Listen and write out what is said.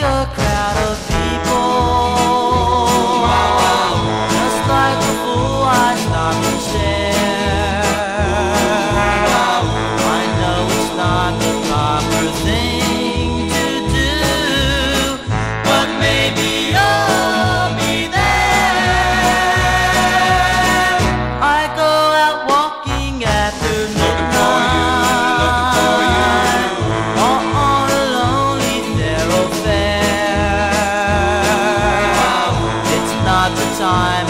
a stop and share. time.